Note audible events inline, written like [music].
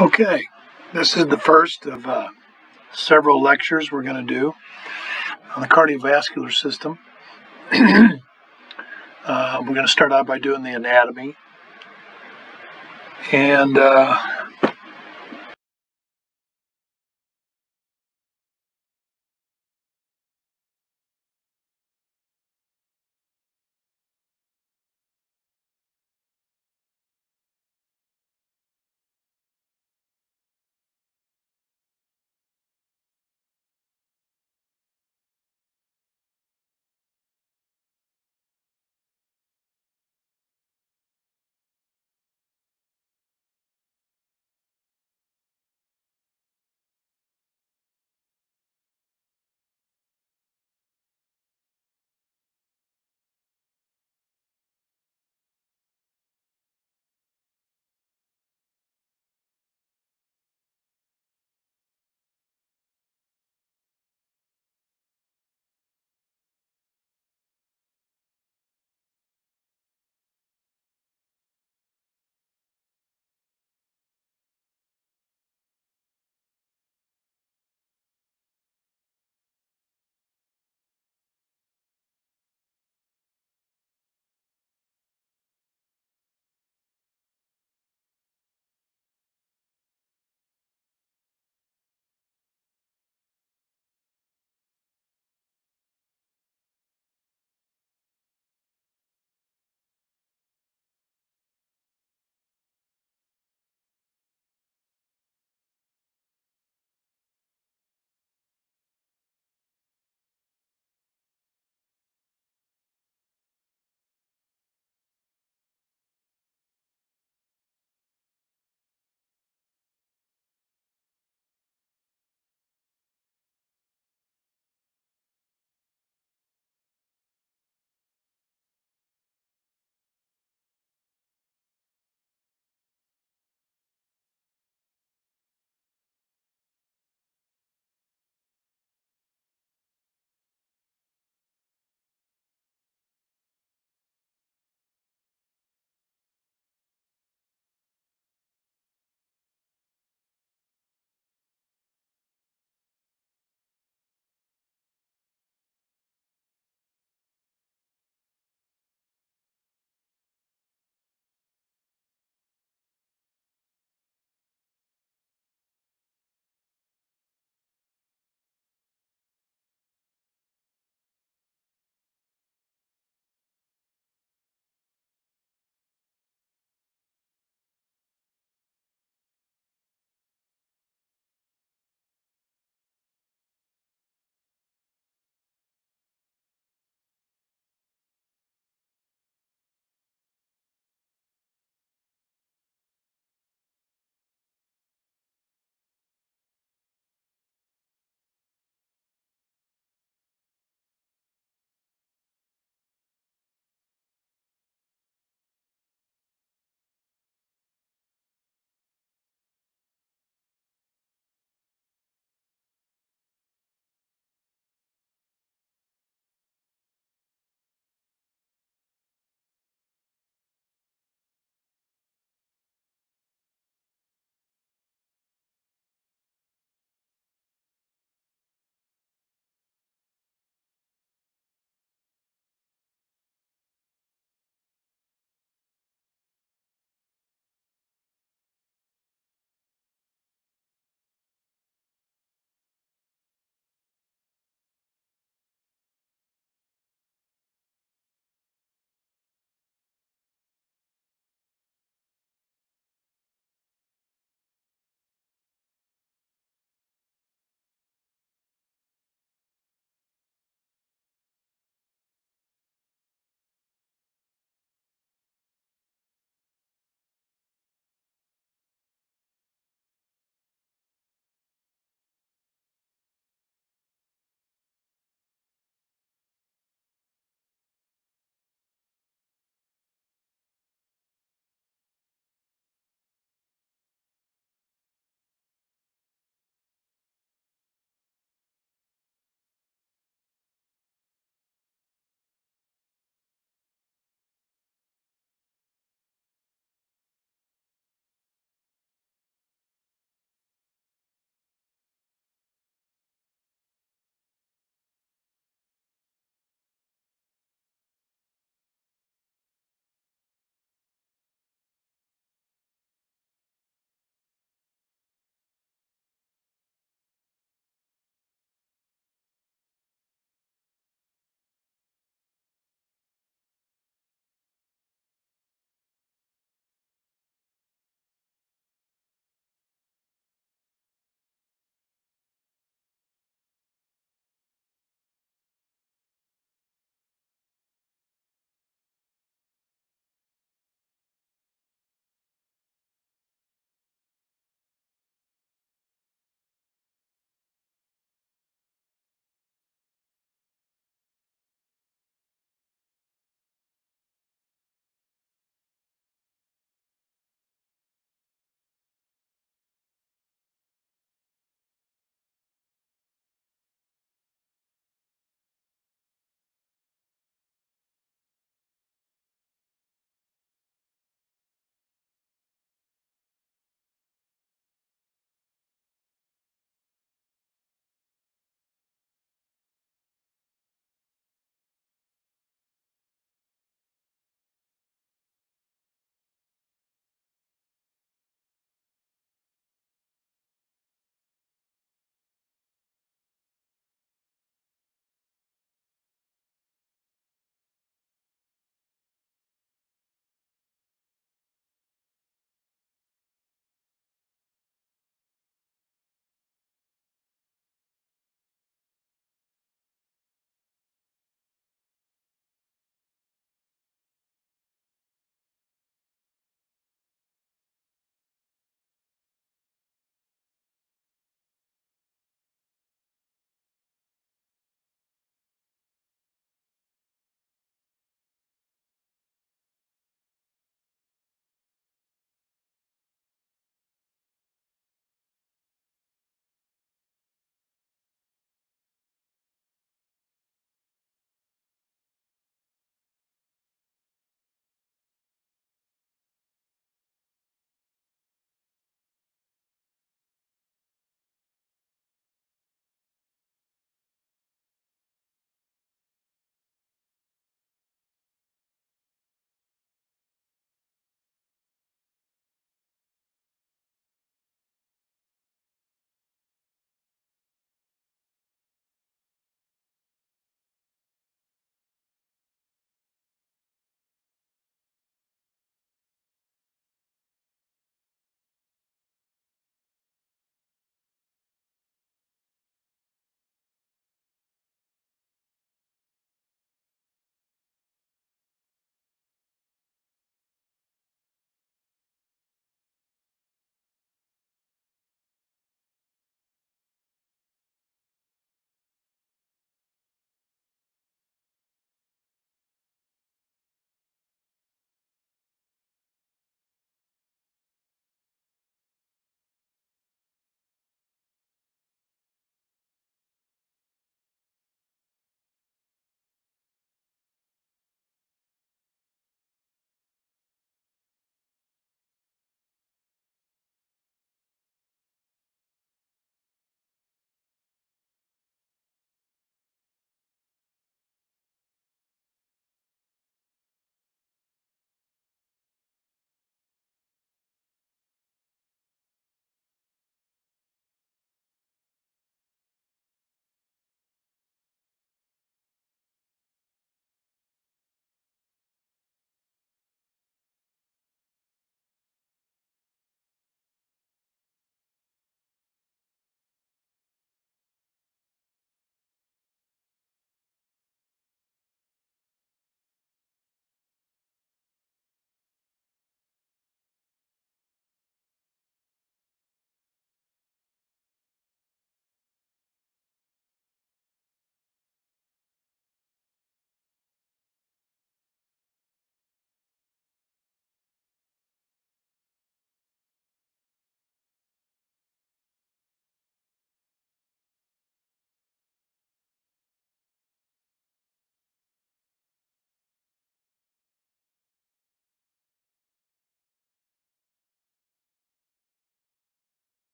Okay, this is the first of uh, several lectures we're going to do on the cardiovascular system. [clears throat] uh, we're going to start out by doing the anatomy. And uh,